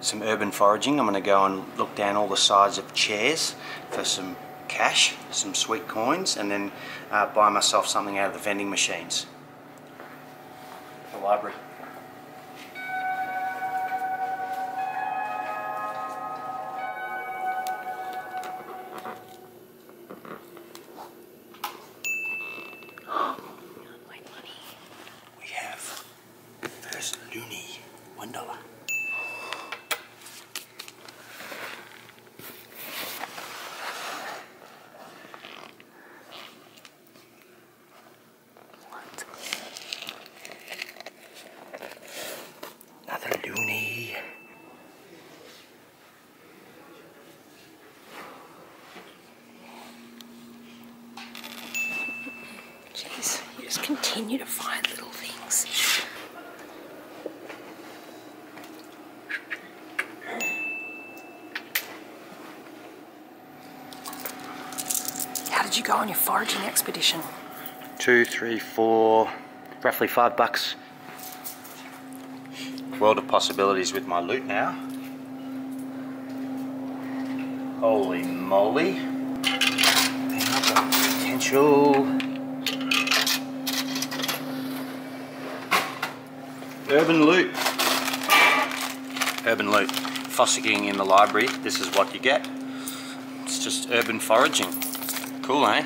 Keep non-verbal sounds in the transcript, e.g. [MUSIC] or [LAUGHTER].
some urban foraging. I'm going to go and look down all the sides of chairs for some cash, some sweet coins, and then uh, buy myself something out of the vending machines. The library. [GASPS] We have first Loonie, one dollar. Another Loonie. Jeez, you just continue to find little things. How did you go on your foraging expedition? Two, three, four, roughly five bucks. World of possibilities with my loot now. Holy moly. Potential. Urban loot. Urban loot. Fossicking in the library, this is what you get. It's just urban foraging. Cool, eh?